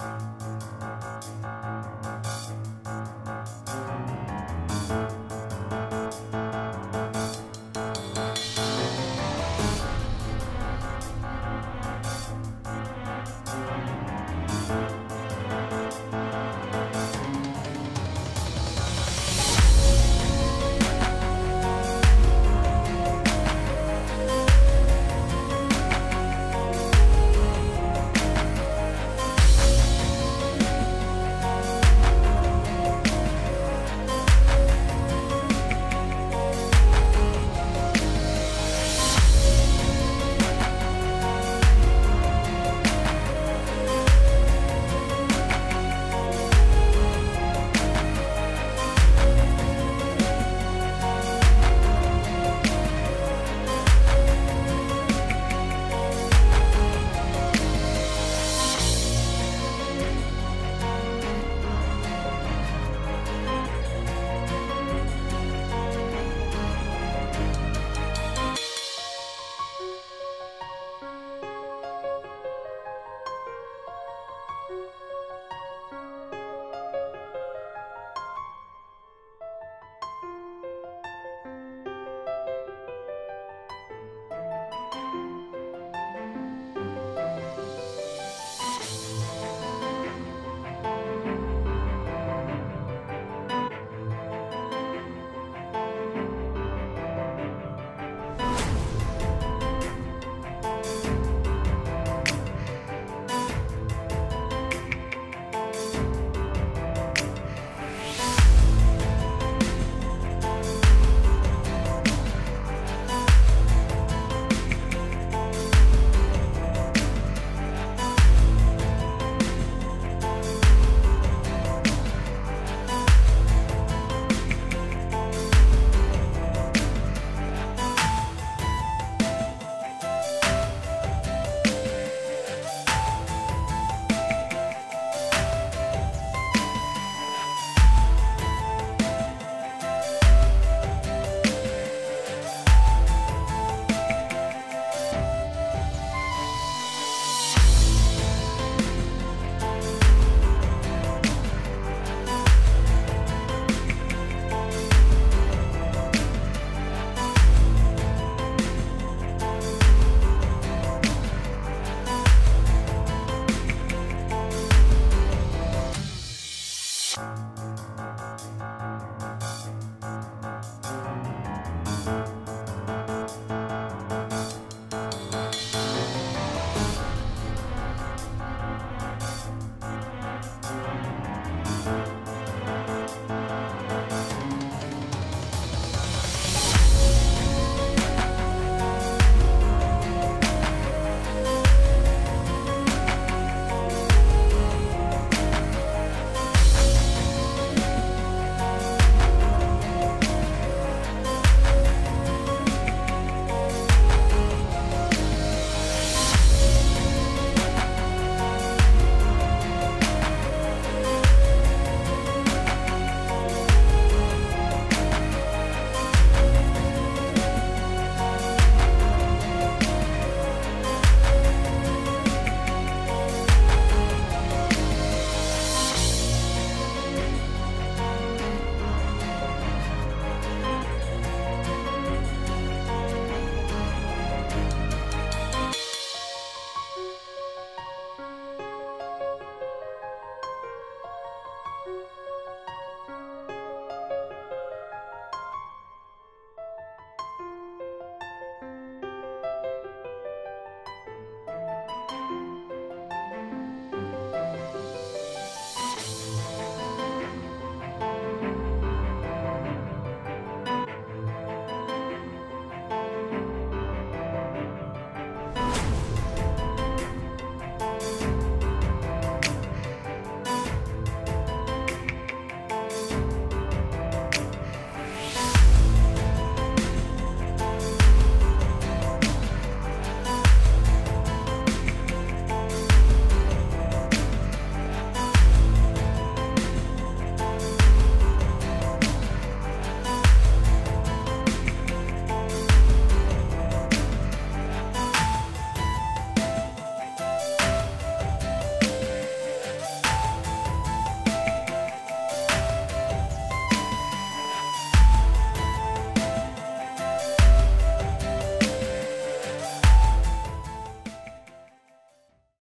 you